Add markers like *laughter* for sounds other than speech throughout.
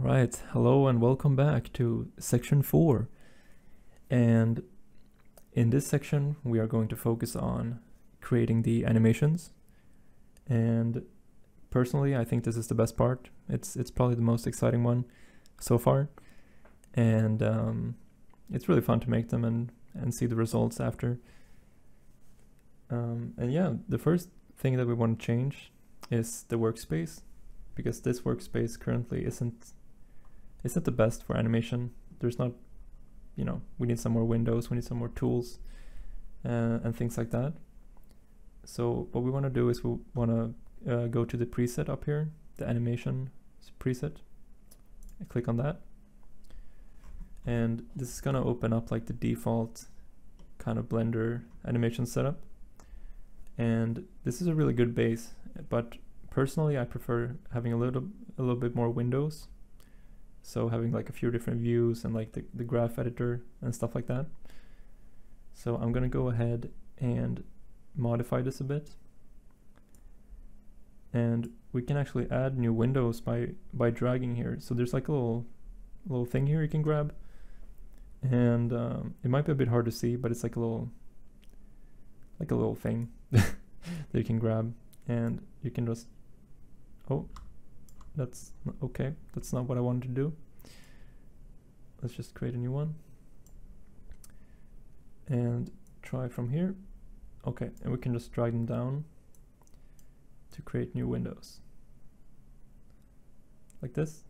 All right, hello and welcome back to section four. And in this section, we are going to focus on creating the animations. And personally, I think this is the best part. It's it's probably the most exciting one so far, and um, it's really fun to make them and and see the results after. Um, and yeah, the first thing that we want to change is the workspace because this workspace currently isn't isn't the best for animation. There's not, you know, we need some more windows, we need some more tools, uh, and things like that. So what we want to do is we want to uh, go to the preset up here, the animation preset. I click on that, and this is gonna open up like the default kind of Blender animation setup. And this is a really good base, but personally I prefer having a little a little bit more windows so having like a few different views and like the, the graph editor and stuff like that. So I'm gonna go ahead and modify this a bit. And we can actually add new windows by by dragging here. So there's like a little little thing here you can grab. And um, it might be a bit hard to see but it's like a little like a little thing *laughs* that you can grab. And you can just Oh, that's okay. That's not what I wanted to do. Let's just create a new one and try from here. Okay, and we can just drag them down to create new windows like this.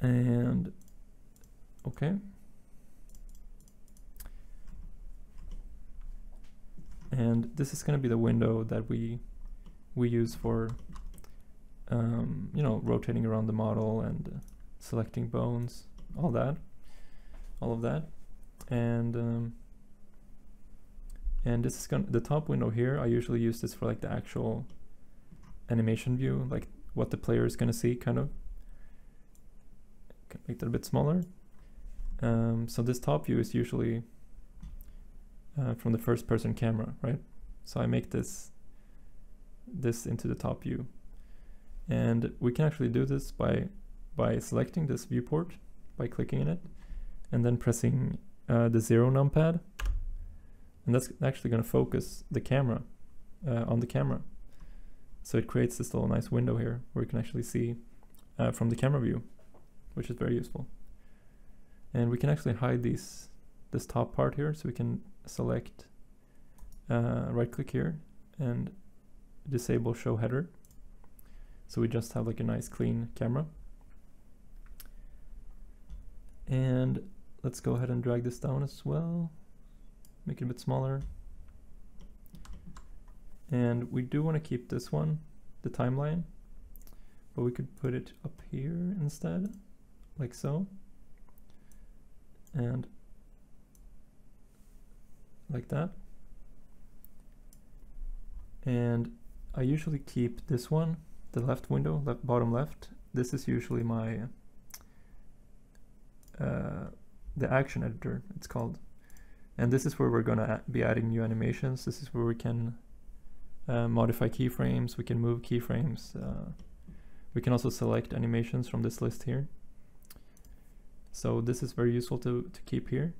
And okay. And this is going to be the window that we we use for um, you know rotating around the model and uh, selecting bones all that all of that. And um, and this is going the top window here I usually use this for like the actual animation view like what the player is going to see kind of. Make that a bit smaller. Um, so this top view is usually uh, from the first person camera, right? So I make this this into the top view. And we can actually do this by by selecting this viewport, by clicking in it, and then pressing uh, the zero numpad. And that's actually going to focus the camera uh, on the camera. So it creates this little nice window here where you can actually see uh, from the camera view, which is very useful. And we can actually hide these this top part here so we can select, uh, right click here and disable show header. So we just have like a nice clean camera. And let's go ahead and drag this down as well. Make it a bit smaller. And we do want to keep this one, the timeline, but we could put it up here instead, like so. And like that. And I usually keep this one, the left window, left, bottom left. This is usually my, uh, the action editor, it's called. And this is where we're gonna be adding new animations. This is where we can uh, modify keyframes, we can move keyframes. Uh, we can also select animations from this list here. So this is very useful to, to keep here.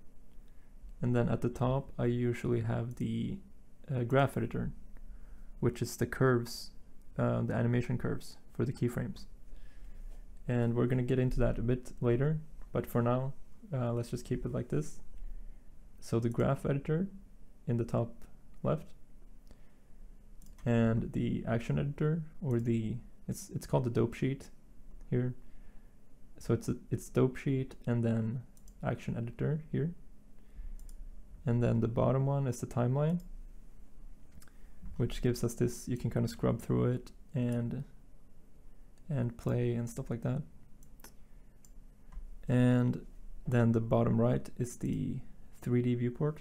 And then at the top, I usually have the uh, graph editor, which is the curves, uh, the animation curves for the keyframes. And we're to get into that a bit later, but for now, uh, let's just keep it like this. So the graph editor in the top left, and the action editor, or the, it's, it's called the dope sheet here. So it's, a, it's dope sheet and then action editor here. And then the bottom one is the timeline, which gives us this, you can kind of scrub through it and and play and stuff like that. And then the bottom right is the 3D viewport.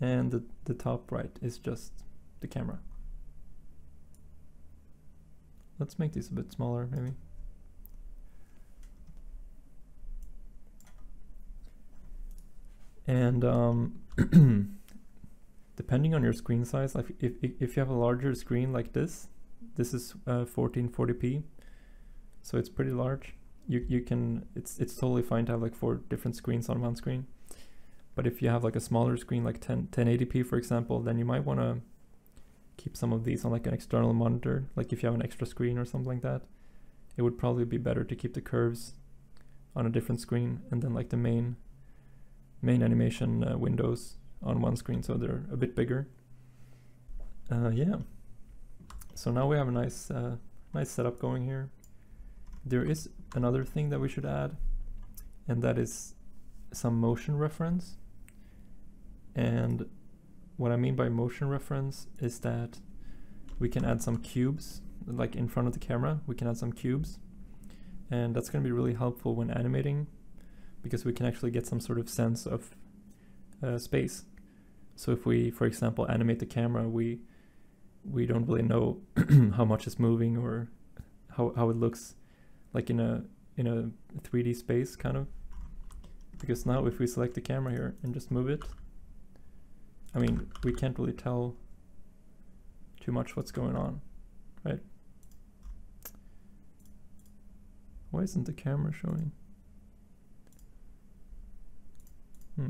And the, the top right is just the camera. Let's make these a bit smaller maybe. And um, *clears throat* depending on your screen size, like if, if, you have a larger screen like this, this is uh, 1440p, so it's pretty large. You, you can, it's, it's totally fine to have like four different screens on one screen. But if you have like a smaller screen, like 10, 1080p for example, then you might want to keep some of these on like an external monitor. Like if you have an extra screen or something like that, it would probably be better to keep the curves on a different screen and then like the main main animation uh, windows on one screen so they're a bit bigger. Uh, yeah. So now we have a nice uh, nice setup going here. There is another thing that we should add and that is some motion reference. And what I mean by motion reference is that we can add some cubes like in front of the camera we can add some cubes and that's going to be really helpful when animating because we can actually get some sort of sense of uh, space so if we for example animate the camera we we don't really know *clears throat* how much is moving or how, how it looks like in a in a 3d space kind of because now if we select the camera here and just move it I mean, we can't really tell too much what's going on, right? Why isn't the camera showing? Hmm.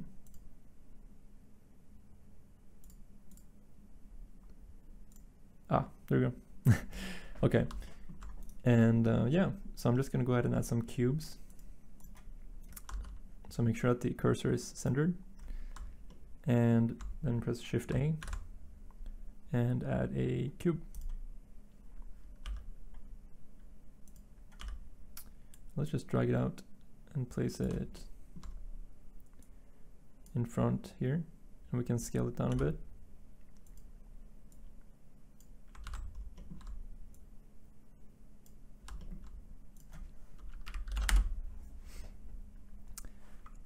Ah, there we go. *laughs* okay. And uh, yeah, so I'm just gonna go ahead and add some cubes. So make sure that the cursor is centered and then press Shift A and add a cube. Let's just drag it out and place it in front here and we can scale it down a bit.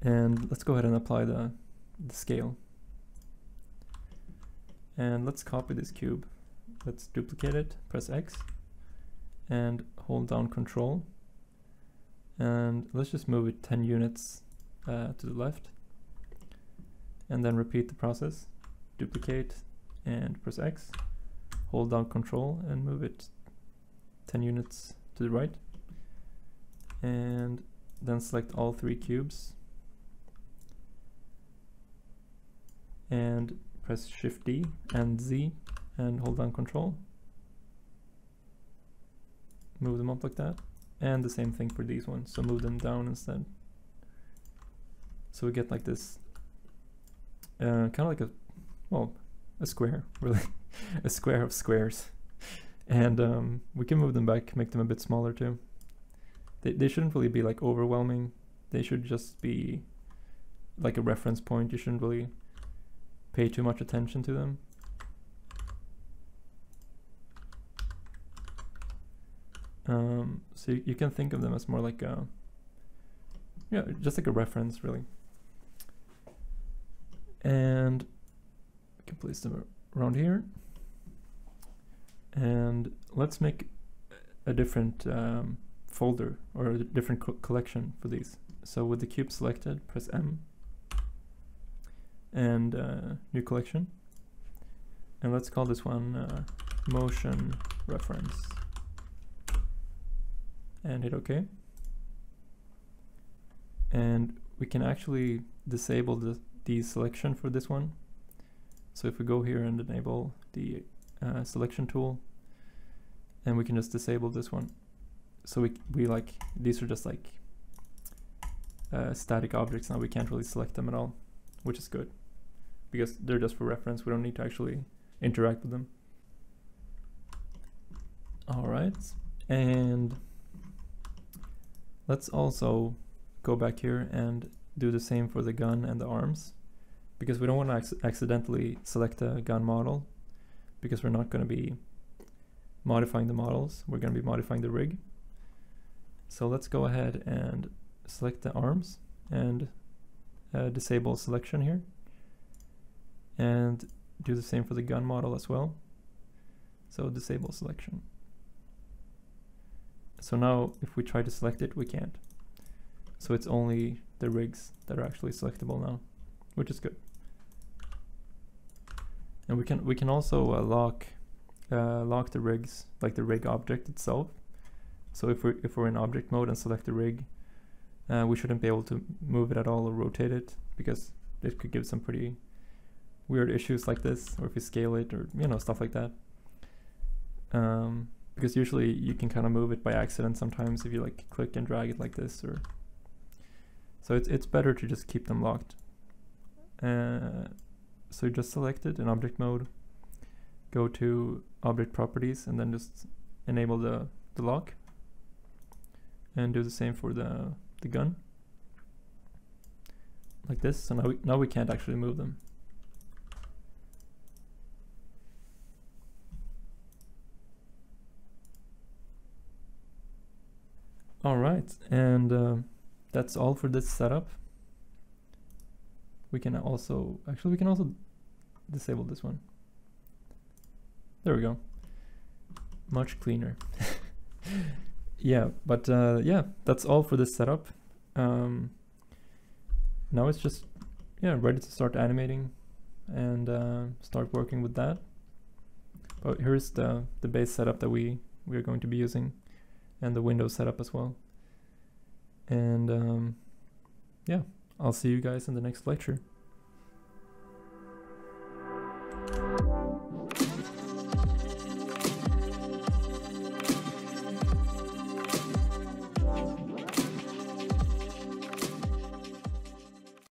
And let's go ahead and apply the, the scale. And let's copy this cube. Let's duplicate it, press X, and hold down Control. And let's just move it 10 units uh, to the left. And then repeat the process. Duplicate and press X. Hold down Control and move it 10 units to the right. And then select all three cubes. And press Shift D and Z and hold down Control. Move them up like that. And the same thing for these ones, so move them down instead. So we get like this, uh, kind of like a, well, a square, *laughs* really, a square of squares. And um, we can move them back, make them a bit smaller too. They, they shouldn't really be like overwhelming. They should just be like a reference point. You shouldn't really pay too much attention to them. Um, so you, you, can think of them as more like a, yeah, just like a reference really. And we can place them around here. And let's make a different um, folder or a different co collection for these. So with the cube selected, press M and uh, new collection. And let's call this one uh, motion reference. And hit OK. And we can actually disable the, the selection for this one. So if we go here and enable the uh, selection tool, and we can just disable this one. So we, we like, these are just like uh, static objects now, we can't really select them at all, which is good because they're just for reference. We don't need to actually interact with them. All right, and let's also go back here and do the same for the gun and the arms because we don't want to ac accidentally select a gun model because we're not going to be modifying the models. We're going to be modifying the rig. So let's go ahead and select the arms and uh, disable selection here and do the same for the gun model as well. So disable selection. So now if we try to select it, we can't. So it's only the rigs that are actually selectable now, which is good. And we can we can also uh, lock uh, lock the rigs like the rig object itself. So if we if we're in object mode and select the rig, uh, we shouldn't be able to move it at all or rotate it because it could give some pretty weird issues like this, or if we scale it, or you know stuff like that. Um, because usually you can kind of move it by accident sometimes if you like click and drag it like this, or so it's it's better to just keep them locked. Uh, so just select it in object mode, go to object properties, and then just enable the the lock, and do the same for the the gun like this. So now we, now we can't actually move them. All right, and uh, that's all for this setup. We can also, actually we can also disable this one. There we go. Much cleaner. *laughs* yeah, but uh, yeah, that's all for this setup. Um, now it's just yeah ready to start animating and uh, start working with that. But here's the the base setup that we we are going to be using, and the Windows setup as well. And um, yeah, I'll see you guys in the next lecture.